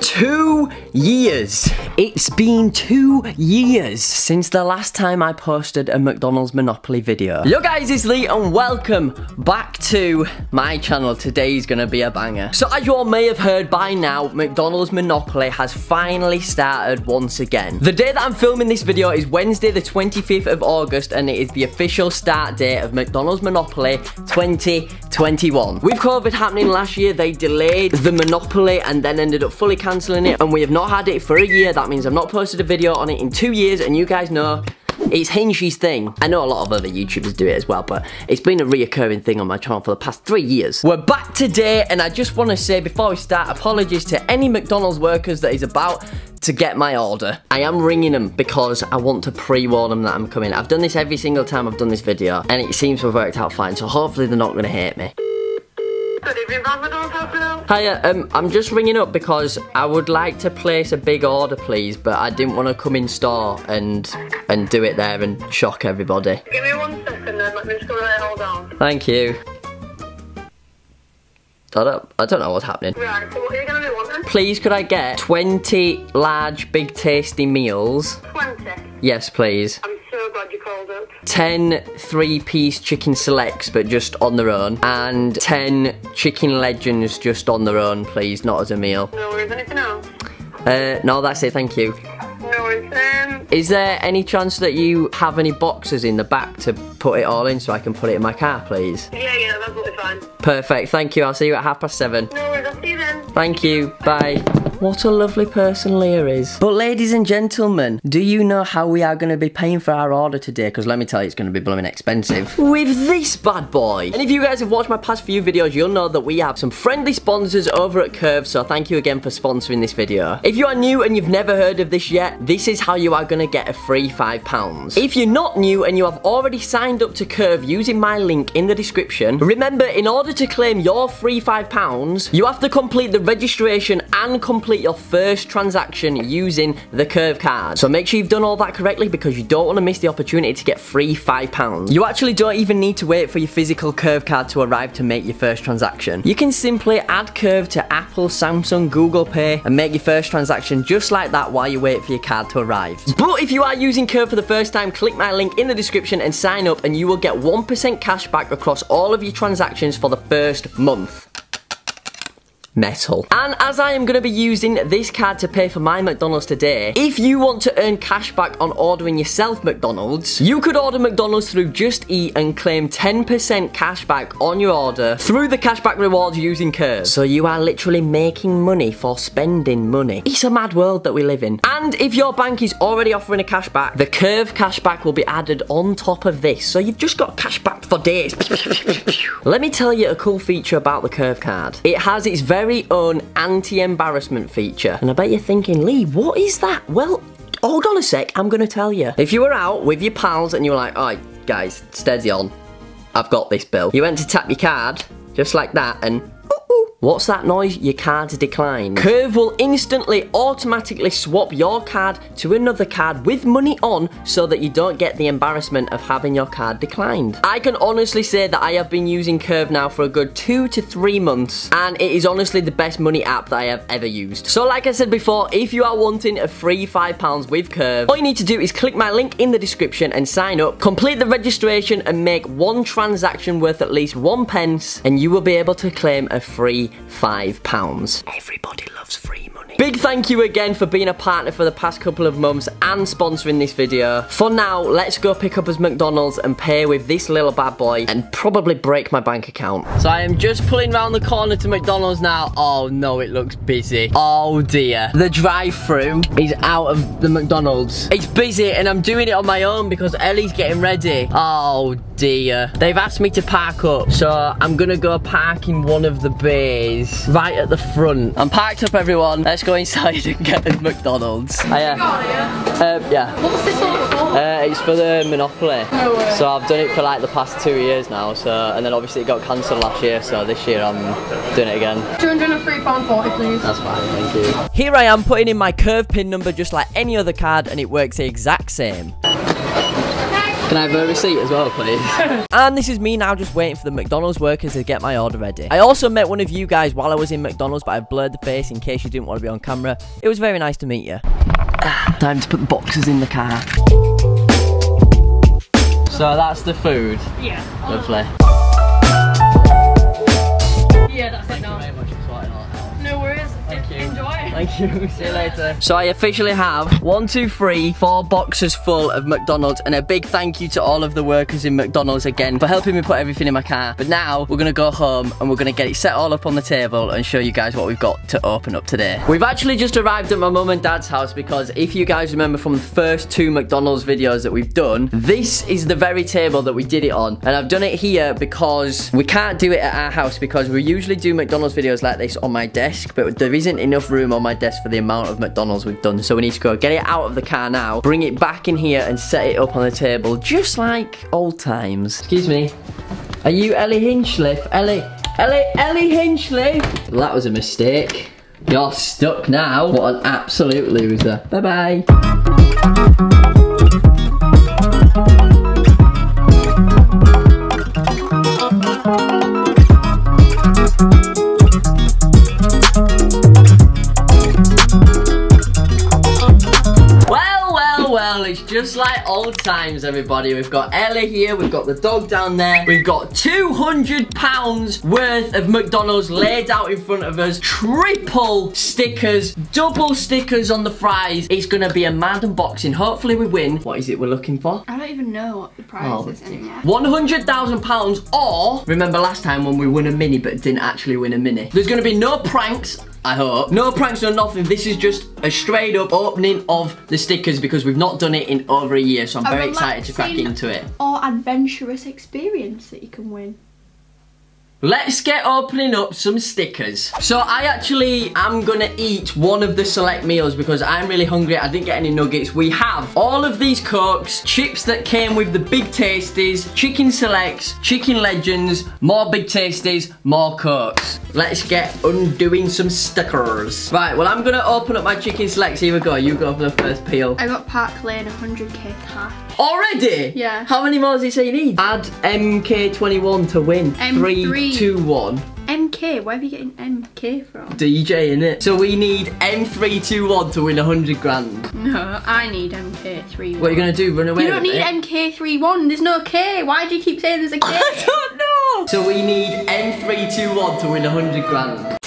Two years. It's been two years since the last time I posted a McDonald's Monopoly video. Yo guys, it's Lee and welcome back to my channel. Today's gonna be a banger. So as you all may have heard by now, McDonald's Monopoly has finally started once again. The day that I'm filming this video is Wednesday the 25th of August and it is the official start date of McDonald's Monopoly 2021. With COVID happening last year, they delayed the Monopoly and then ended up fully cancelling it and we have not had it for a year. That means I've not posted a video on it in two years and you guys know it's Hinchy's thing. I know a lot of other YouTubers do it as well, but it's been a reoccurring thing on my channel for the past three years. We're back today, and I just want to say before we start, apologies to any McDonald's workers that is about to get my order. I am ringing them because I want to pre-warn them that I'm coming. I've done this every single time I've done this video, and it seems to have worked out fine, so hopefully they're not going to hate me. Hiya, um, I'm just ringing up because I would like to place a big order, please, but I didn't want to come in store and and do it there and shock everybody. Give me one second then. Let me just go and hold on. Thank you. I don't, I don't know what's happening. Right, so what are you going to be wanting? Please, could I get 20 large, big, tasty meals? 20. Yes, please. I'm so glad you called up. 10 three-piece chicken selects, but just on their own. And 10 chicken legends just on their own, please, not as a meal. No worries. Anything else? Uh, no, that's it, thank you. No worries. Um, Is there any chance that you have any boxes in the back to put it all in so I can put it in my car, please? yeah, yeah, that's absolutely fine. Perfect, thank you. I'll see you at half past seven. No worries. I'll see you then. Thank you, bye. What a lovely person Leah is. But ladies and gentlemen, do you know how we are going to be paying for our order today? Because let me tell you, it's going to be blooming expensive. With this bad boy. And if you guys have watched my past few videos, you'll know that we have some friendly sponsors over at Curve, so thank you again for sponsoring this video. If you are new and you've never heard of this yet, this is how you are going to get a free £5. If you're not new and you have already signed up to Curve using my link in the description, remember, in order to claim your free £5, you have to complete the registration and complete your first transaction using the Curve card. So make sure you've done all that correctly because you don't want to miss the opportunity to get free £5. You actually don't even need to wait for your physical Curve card to arrive to make your first transaction. You can simply add Curve to Apple, Samsung, Google Pay and make your first transaction just like that while you wait for your card to arrive. But if you are using Curve for the first time, click my link in the description and sign up and you will get 1% cash back across all of your transactions for the first month metal. And as I am going to be using this card to pay for my McDonald's today, if you want to earn cash back on ordering yourself McDonald's, you could order McDonald's through Just Eat and claim 10% cash back on your order through the cashback rewards using Curve. So you are literally making money for spending money. It's a mad world that we live in. And if your bank is already offering a cashback, the Curve cashback will be added on top of this. So you've just got cashback for days. Let me tell you a cool feature about the Curve card. It has its very own anti-embarrassment feature. And I bet you're thinking, Lee, what is that? Well, hold on a sec, I'm gonna tell you. If you were out with your pals and you were like, alright, guys, steady on. I've got this bill. You went to tap your card, just like that, and What's that noise? Your card's declined. Curve will instantly automatically swap your card to another card with money on so that you don't get the embarrassment of having your card declined. I can honestly say that I have been using Curve now for a good two to three months and it is honestly the best money app that I have ever used. So like I said before, if you are wanting a free £5 with Curve, all you need to do is click my link in the description and sign up, complete the registration and make one transaction worth at least one pence and you will be able to claim a free five pounds. Everybody loves free money. Big thank you again for being a partner for the past couple of months and sponsoring this video. For now, let's go pick up as McDonald's and pay with this little bad boy and probably break my bank account. So I am just pulling around the corner to McDonald's now. Oh no, it looks busy. Oh dear. The drive-through is out of the McDonald's. It's busy and I'm doing it on my own because Ellie's getting ready. Oh dear. They've asked me to park up, so I'm gonna go park in one of the bays right at the front. I'm parked up, everyone. Let's go inside and get a McDonald's. Hiya. Uh, yeah. What's this all for? Uh, it's for the Monopoly. No way. So I've done it for like the past two years now. So and then obviously it got cancelled last year. So this year I'm doing it again. £203.40 please. That's fine, thank you. Here I am putting in my curve pin number just like any other card and it works the exact same. Can I have a receipt as well, please? and this is me now just waiting for the McDonald's workers to get my order ready. I also met one of you guys while I was in McDonald's, but I blurred the face in case you didn't want to be on camera. It was very nice to meet you. Time to put the boxes in the car. So that's the food. Yeah. Lovely. Yeah, that's it now. Thank you. See you later. So I officially have one, two, three, four boxes full of McDonald's, and a big thank you to all of the workers in McDonald's again for helping me put everything in my car. But now we're gonna go home and we're gonna get it set all up on the table and show you guys what we've got to open up today. We've actually just arrived at my mum and dad's house because if you guys remember from the first two McDonald's videos that we've done, this is the very table that we did it on, and I've done it here because we can't do it at our house because we usually do McDonald's videos like this on my desk, but there isn't enough room on my desk for the amount of McDonald's we've done. So we need to go get it out of the car now, bring it back in here and set it up on the table just like old times. Excuse me. Are you Ellie Hinchliffe? Ellie, Ellie, Ellie Hinchliffe? That was a mistake. You're stuck now. What an absolute loser. Bye-bye. Old times, everybody. We've got Ellie here, we've got the dog down there, we've got 200 pounds worth of McDonald's laid out in front of us, triple stickers, double stickers on the fries. It's gonna be a mad unboxing. Hopefully we win. What is it we're looking for? I don't even know what the prize Oh. is anymore. £100,000 or, remember last time when we won a mini but didn't actually win a mini. There's gonna be no pranks, I hope. No pranks, no nothing. This is just a straight up opening of the stickers because we've not done it in over a year, so I'm A very excited to crack into it. Or adventurous experience that you can win. Let's get opening up some stickers. So I actually am gonna eat one of the select meals because I'm really hungry. I didn't get any nuggets. We have all of these cokes, chips that came with the big tasties, chicken selects, chicken legends, more big tasties, more cokes. Let's get undoing some stickers. Right, well I'm gonna open up my chicken selects. Here we go. You go for the first peel. I got Park Lane 100k cash. Already? Yeah. How many more does he say you need? Add MK21 to win. M3. Three, two, one. MK, where are you getting MK from? DJ in it. So we need M321 to win 100 grand. No, I need MK31. What are you gonna do? Run away? You don't need it? MK31, there's no K. Why do you keep saying there's a K? I don't know. So we need M321 to win 100 grand.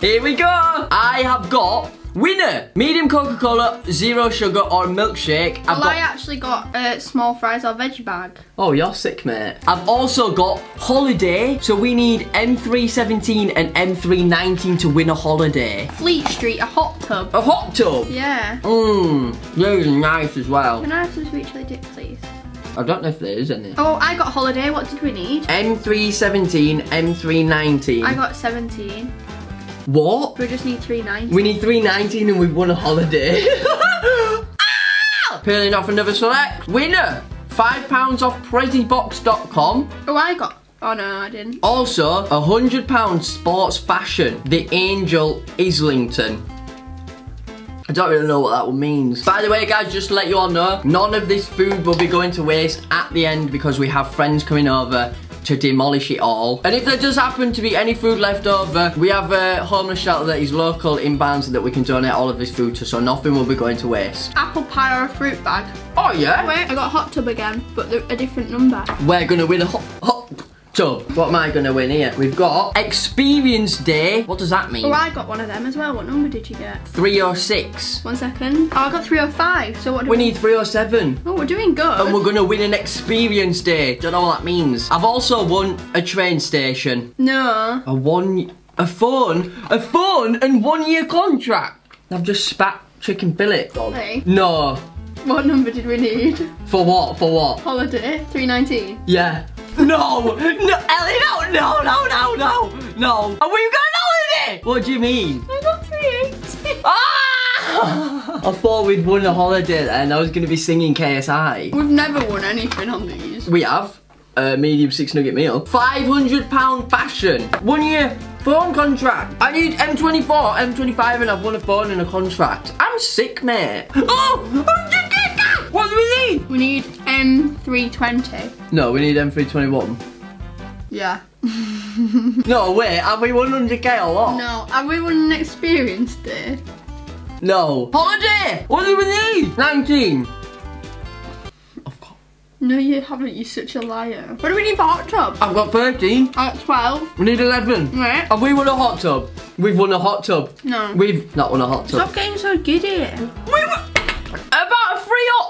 Here we go. I have got winner. Medium Coca-Cola, zero sugar or milkshake. I've well, got I actually got uh, small fries or veggie bag. Oh, you're sick, mate. I've also got holiday. So we need M317 and M319 to win a holiday. Fleet Street, a hot tub. A hot tub. Yeah. Mmm, those are nice as well. Can I have some sweet chili dip, please? I don't know if there is any. Oh, I got holiday. What did we need? M317, M319. I got 17. What? We just need 390. We need 319 and we've won a holiday. ah! Peeling off another select. Winner! £5 off PrettyBox.com. Oh, I got. Oh no, I didn't. Also, a £100 sports fashion. The Angel Islington. I don't really know what that one means. By the way, guys, just to let you all know, none of this food will be going to waste at the end because we have friends coming over to demolish it all. And if there does happen to be any food left over, we have a homeless shelter that is local in Barnsley that we can donate all of this food to, so nothing will be going to waste. Apple pie or a fruit bag. Oh, yeah? Wait, I got a hot tub again, but a different number. We're gonna win a hot, hot tub. What am I gonna win here? We've got Experience Day. What does that mean? Oh, I got one of them as well. What number did you get? Three or six? One second. Oh, I got 305. So what do We need three or seven. Oh, we're doing good. And we're gonna win an experience day. Don't know what that means. I've also won a train station. No. A one, a phone, a phone and one year contract. I've just spat chicken billet. Hey. No. What number did we need? For what? For what? Holiday. 319. Yeah. No. No, Ellie, no, no, no, no, no. No. And we've got an holiday. What do you mean? I got 380. Ah! I thought we'd won a holiday and I was gonna be singing KSI. We've never won anything on these. We have a medium six nugget meal. £500 fashion. One year phone contract. I need M24, M25 and I've won a phone and a contract. I'm sick, mate. Oh! What do we need? We need M320. No, we need M321. Yeah. No, wait, have we 100k or what? No, have we won an experience day? No. Holiday! What do we need? 19. I've got, No, you haven't. You're such a liar. What do we need for hot tub? I've got 13. I got 12. We need 11. Right. Have we won a hot tub? We've won a hot tub. No. We've not won a hot tub. Stop getting so giddy. We were about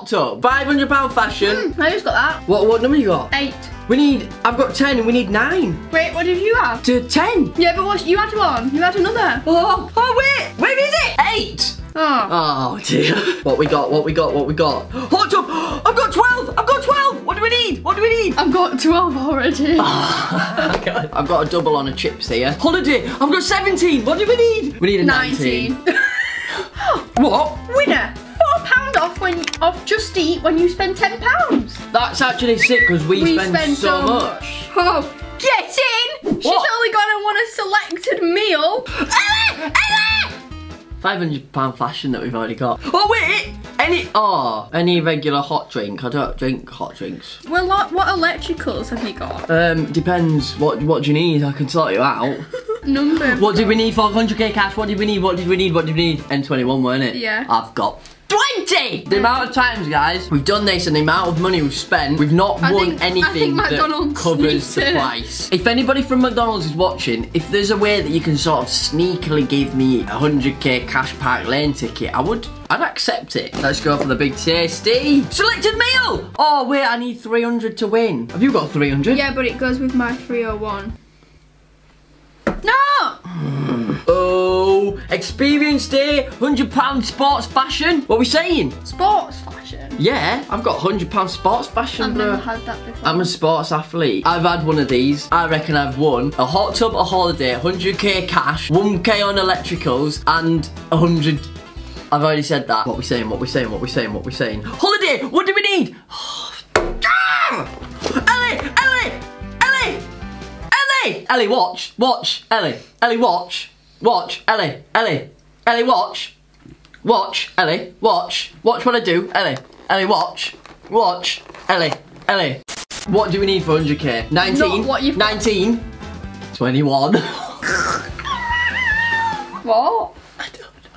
hot tub. £500 fashion. Hmm, I just got that. What, what number you got? Eight. We need, I've got 10 and we need 9 Wait, what did you have? to 10. Yeah, but what? You had one. You had another. Oh, oh wait, where is it? 8. Oh. Oh dear. What we got, what we got, what we got. Hot tub! I've got 12! I've got 12! What do we need? What do we need? I've got 12 already. Oh, I've got a double on a chips here. Holiday! I've got 17! What do we need? We need a 19. 19. What? Winner. Four pound off when off Just Eat when you spend ten pounds. That's actually sick because we, We spend, spend so, so much. Oh, get in! She's only gonna want a selected meal. £500 fashion that we've already got. Oh wait! Any, oh, any regular hot drink. I don't drink hot drinks. Well, what, what electricals have you got? Um, depends. What what do you need? I can sort you out. Number. What did we need for 100k cash? What did we need? What did we need? What did we need? N21, weren't it? Yeah. I've got 20! The amount of times, guys, we've done this and the amount of money we've spent, we've not I won think- anything that covers the price. If anybody from McDonald's is watching, if there's a way that you can sort of sneakily give me a 100k cash park lane ticket, I would, I'd accept it. Let's go for the big tasty. Selected meal! Oh, wait, I need 300 to win. Have you got 300? Yeah, but it goes with my 301. No! Oh, experience day, £100 sports fashion. What are we saying? Sports fashion. Yeah, I've got £100 sports fashion, I've bro. never had that before. I'm a sports athlete. I've had one of these. I reckon I've won a hot tub, a holiday, 100k cash, 1k on electricals, and 100. I've already said that. What we saying? What we saying? What we saying? What we saying? Holiday. What do we need? Oh, Ellie, Ellie, Ellie, Ellie, Ellie, watch, watch, Ellie, Ellie, watch, watch, Ellie, Ellie, Ellie, watch, watch, Ellie, watch, watch what I do, Ellie, Ellie, watch, watch, Ellie, Ellie. What do we need for 100k? 19? Not what you've- 19? 21. What?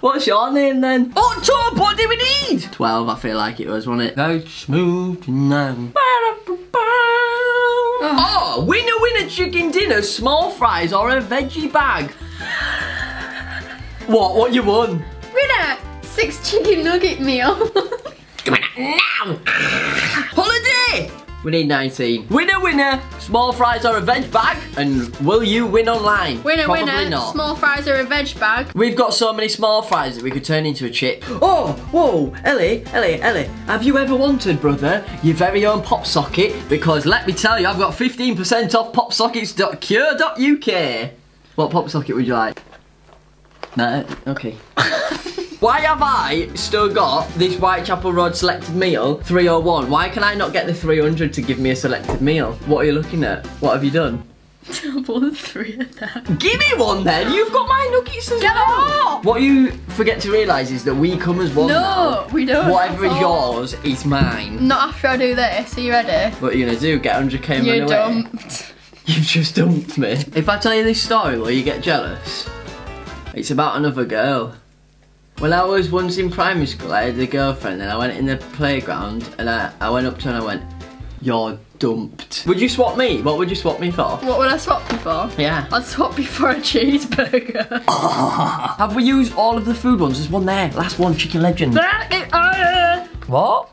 What's your name then? Oh, top, what do we need? 12, I feel like it was, wasn't it? Go smooth now. Oh, ah, winner, winner, chicken dinner, small fries, or a veggie bag. What, what you won? Winner! Six chicken nugget meal. Come on now! Holiday! We need 19. Winner, winner, small fries or a veg bag. And will you win online? winner, Probably winner. not. Small fries or a veg bag. We've got so many small fries that we could turn into a chip. Oh, whoa, Ellie, Ellie, Ellie, have you ever wanted, brother, your very own pop socket? Because let me tell you, I've got 15% off popsockets.cure.uk. What pop socket would you like? No, okay. Why have I still got this Whitechapel Road selected meal 301? Why can I not get the 300 to give me a selected meal? What are you looking at? What have you done? Double three of them. Give me one then. You've got my nuggets as Get well. What you forget to realise is that we come as one No, now. we don't. Whatever is yours is mine. Not after I do this. Are you ready? What are you gonna do? Get 100k and run away? dumped. You've just dumped me. If I tell you this story, will you get jealous? It's about another girl. When I was once in primary school, I had a girlfriend and I went in the playground and I, I went up to her and I went, You're dumped. Would you swap me? What would you swap me for? What would I swap you for? Yeah. I'd swap you for a cheeseburger. Have we used all of the food ones? There's one there. Last one, Chicken Legend. Uh, what?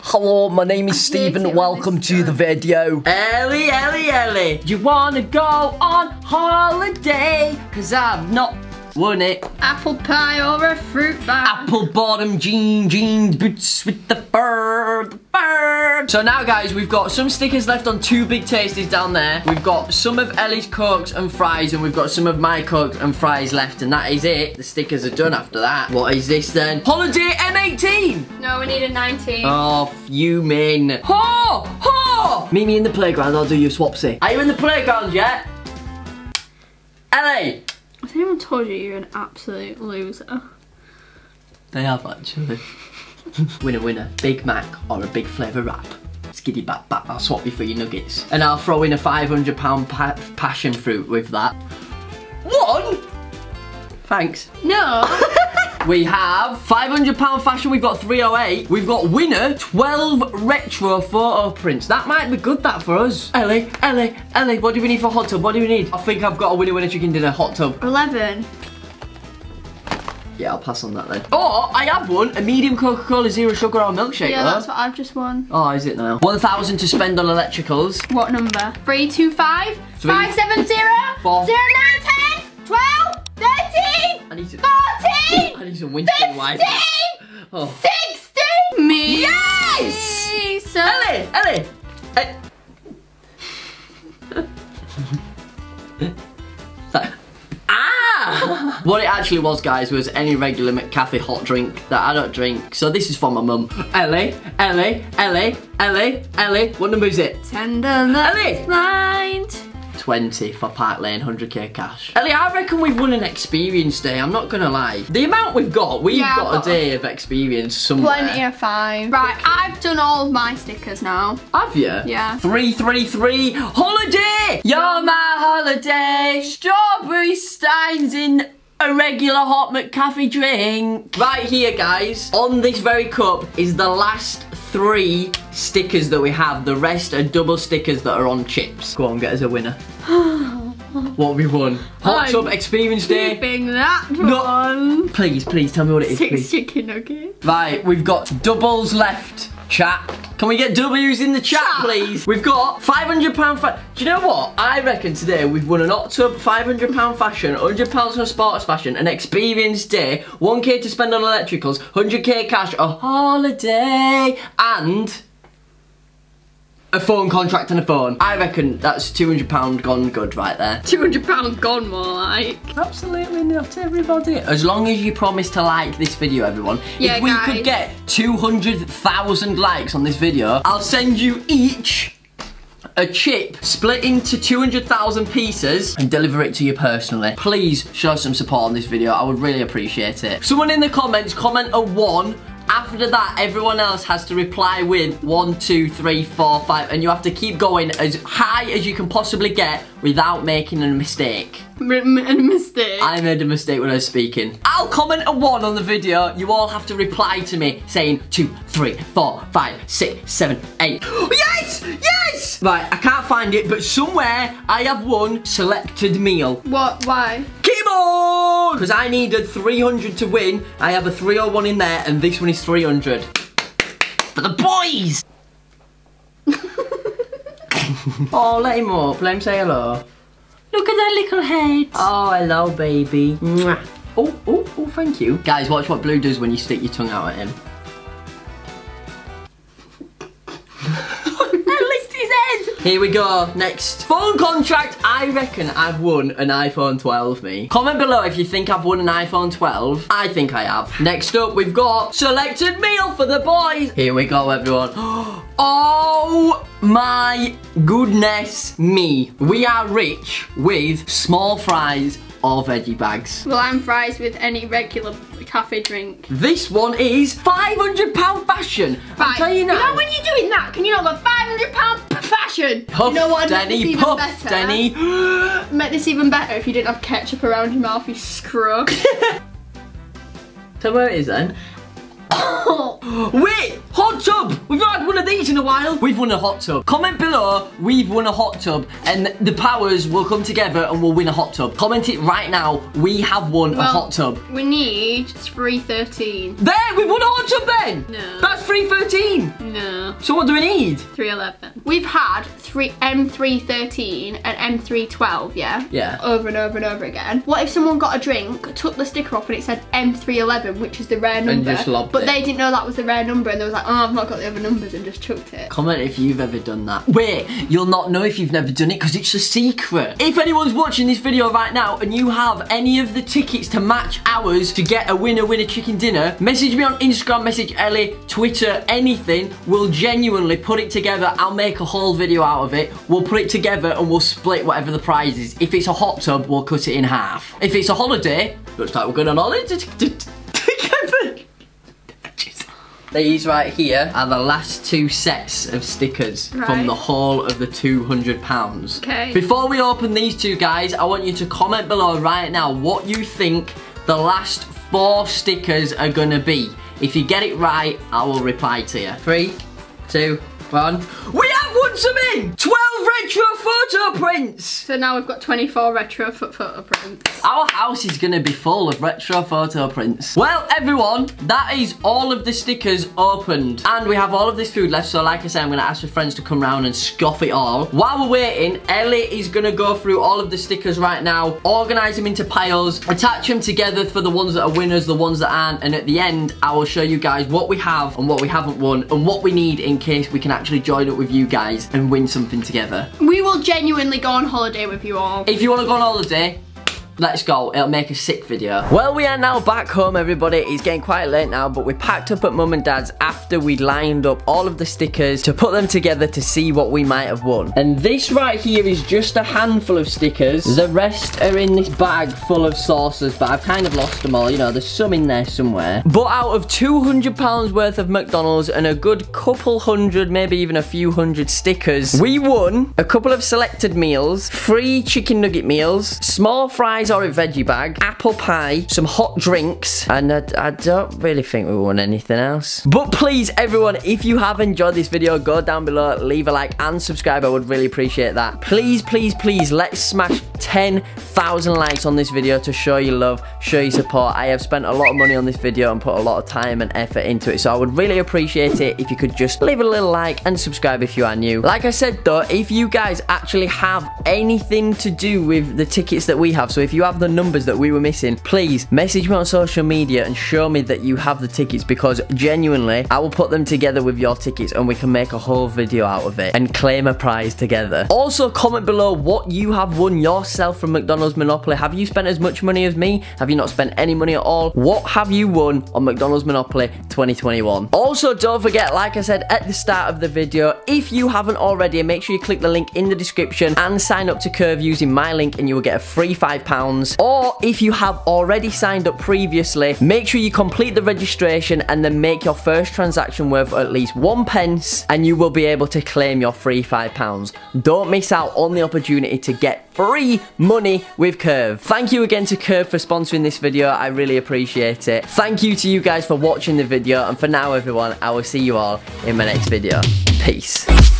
Hello, my name is Stephen. Welcome to the video. Ellie, Ellie, Ellie. You wanna go on holiday? Cause I've not won it. Apple pie or a fruit bar. Apple bottom jean, jeans, boots with the fur, the fur. So now guys, we've got some stickers left on two big tasties down there. We've got some of Ellie's cokes and fries and we've got some of my cokes and fries left and that is it. The stickers are done after that. What is this then? Holiday M18! No, we need a 19. Oh, fuming. Ho! Ho! Meet me in the playground, I'll do your swapsy. Are you in the playground yet? Ellie! Has anyone told you you're an absolute loser? They have actually. winner, winner. Big Mac or a big flavour wrap? skiddy back back. I'll swap you for your nuggets. And I'll throw in a £500 pa passion fruit with that. One? Thanks. No. We have £500 fashion, we've got 308. We've got winner, 12 retro photo prints. That might be good, that, for us. Ellie, Ellie, Ellie, what do we need for hot tub? What do we need? I think I've got a winner winner chicken dinner hot tub. 11. Yeah, I'll pass on that then. Or, I have one, a medium Coca-Cola zero sugar or milkshake, Yeah, though. that's what I've just won. Oh, is it now? 1,000 to spend on electricals. What number? 325, 570, 0910, 12, 13, I need to, 14, I need some wipes. 15, Oh. 16. Me. Yes! So, Ellie, Ellie. Ah! What it actually was, guys, was any regular McCafe hot drink that I don't drink. So this is for my mum. Ellie, Ellie, Ellie, Ellie, Ellie. What number is it? tender Ellie! love blind. 20 for Park Lane, 100k cash. Ellie, I reckon we've won an experience day, I'm not gonna lie. The amount we've got, we've Yeah, got, got a day of experience somewhere. Plenty of five. Right, I've done all of my stickers now. Have you? Yeah. 333 holiday! You're my holiday! Strawberry steins in a regular hot McCafe drink. Right here, guys, on this very cup is the last three stickers that we have. The rest are double stickers that are on chips. Go on, get us a winner. what have we won? Hot I'm Tub Experience Day. Keeping that No. one. Please, please, tell me what it is, Six please. chicken nuggets. Right, we've got doubles left. Chat. Can we get W's in the chat, please? We've got £500 fa- Do you know what? I reckon today we've won an hot tub, £500 fashion, £100 for sports fashion, an experience day, 1k to spend on electricals, 100k cash, a holiday, and a phone contract and a phone. I reckon that's £200 gone good right there. £200 gone more like. Absolutely not everybody. As long as you promise to like this video, everyone. Yeah, if we guys. could get 200,000 likes on this video, I'll send you each a chip split into 200,000 pieces and deliver it to you personally. Please show some support on this video. I would really appreciate it. Someone in the comments, comment a one. After that, everyone else has to reply with one, two, three, four, five, and you have to keep going as high as you can possibly get without making a mistake. M- a mistake. I made a mistake when I was speaking. I'll comment a one on the video. You all have to reply to me saying two, three, four, five, six, seven, eight. Yes! Yes! Right, I can't find it, but somewhere I have one selected meal. what? Why? Because I needed 300 to win. I have a 301 in there, and this one is 300. For the boys! oh, let him up. Let him say hello. Look at that little head. Oh, hello, baby. Mwah. Oh, oh, oh, thank you. Guys, watch what Blue does when you stick your tongue out at him. Here we go. Next. Phone contract. I reckon I've won an iPhone 12, me. Comment below if you think I've won an iPhone 12. I think I have. Next up, we've got selected meal for the boys. Here we go, everyone. Oh my goodness me. We are rich with small fries or veggie bags. Well, I'm fries with any regular cafe drink. This one is £500 fashion. I'll Right. tell you You now. know when you're doing that, can you not go £500 fashion? Puff, you know what? This Denny, even puff, better. Denny. Make this even better if you didn't have ketchup around your mouth, you scrub. So where it is then? Wait! Hot tub! We've not had one of these in a while. We've won a hot tub. Comment below, we've won a hot tub, and the powers will come together and we'll win a hot tub. Comment it right now. We have won a hot tub. we need 313. There! We've won a hot tub then! No. That's 313. No. So what do we need? 311. We've had three M313 and M312, yeah? Yeah. Over and over and over again. What if someone got a drink, took the sticker off and it said M311, which is the rare number, just lobbed but it. they didn't know that was the rare number and they was like, oh, I've not got the other numbers and just chucked it. Comment if you've ever done that. Wait, you'll not know if you've never done it because it's a secret. If anyone's watching this video right now and you have any of the tickets to match ours to get a winner winner chicken dinner, message me on Instagram, message Ellie, Twitter, anything. We'll genuinely put it together. I'll make a whole video out of it. We'll put it together and we'll split whatever the prize is. If it's a hot tub, we'll cut it in half. If it's a holiday, looks like we're going on holiday. These right here are the last two sets of stickers from the haul of the 200 pounds. Okay. Before we open these two guys, I want you to comment below right now what you think the last four stickers are gonna be. If you get it right, I will reply to you. Three, two, one. We have won some in! 12 retro photo prints! So now we've got 24 retro foot photo prints. Our house is gonna be full of retro photo prints. Well, everyone, that is all of the stickers opened. And we have all of this food left, so like I said, I'm gonna ask my friends to come round and scoff it all. While we're waiting, Ellie is gonna go through all of the stickers right now, organize them into piles, attach them together for the ones that are winners, the ones that aren't, and at the end, I will show you guys what we have and what we haven't won, and what we need in case we can actually join up with you guys and win something together. We will genuinely go on holiday with you all. If you want to go on holiday, let's go. It'll make a sick video. Well, we are now back home, everybody. It's getting quite late now, but we packed up at mum and dad's after we lined up all of the stickers to put them together to see what we might have won. And this right here is just a handful of stickers. The rest are in this bag full of sauces, but I've kind of lost them all. You know, there's some in there somewhere. But out of £200 worth of McDonald's and a good couple hundred, maybe even a few hundred stickers, we won a couple of selected meals, free chicken nugget meals, small fries or a veggie bag, apple pie, some hot drinks, and I, I don't really think we want anything else. But please, everyone, if you have enjoyed this video, go down below, leave a like and subscribe. I would really appreciate that. Please, please, please, let's smash 10,000 likes on this video to show your love, show your support. I have spent a lot of money on this video and put a lot of time and effort into it, so I would really appreciate it if you could just leave a little like and subscribe if you are new. Like I said though, if you guys actually have anything to do with the tickets that we have, so if you have the numbers that we were missing, please message me on social media and show me that you have the tickets because genuinely, I will put them together with your tickets and we can make a whole video out of it and claim a prize together. Also, comment below what you have won yourself from McDonald's Monopoly. Have you spent as much money as me? Have you not spent any money at all? What have you won on McDonald's Monopoly 2021? Also, don't forget, like I said at the start of the video, if you haven't already, make sure you click the link in the description and sign up to Curve using my link and you will get a free £5. Or if you have already signed up previously, make sure you complete the registration and then make your first transaction worth at least one pence and you will be able to claim your free £5. Don't miss out on the opportunity to get free money with Curve. Thank you again to Curve for sponsoring this video. I really appreciate it. Thank you to you guys for watching the video and for now everyone, I will see you all in my next video. Peace.